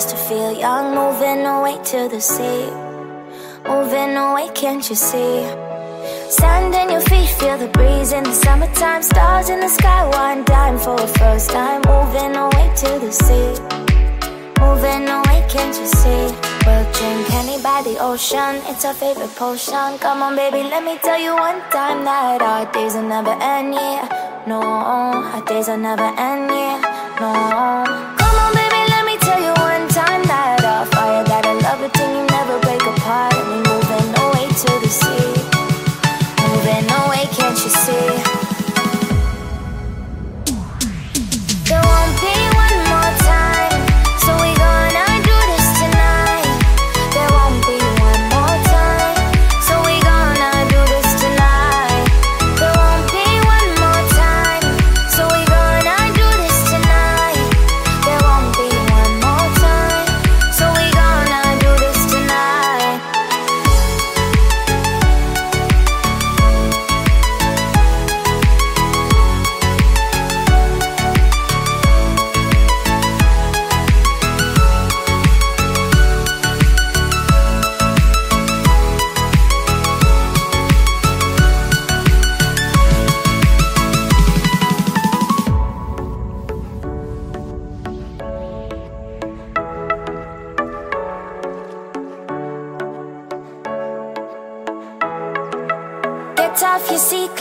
just to feel young. Moving away to the sea. Moving away, can't you see? Sand in your feet, feel the breeze in the summertime. Stars in the sky, one dime for a first time. Moving away to the sea. Moving away, can't you see? We'll drink honey by the ocean, it's our favorite potion. Come on, baby, let me tell you one time that our days will never end, yeah. No, our days will never end, yeah. No.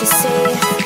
you see?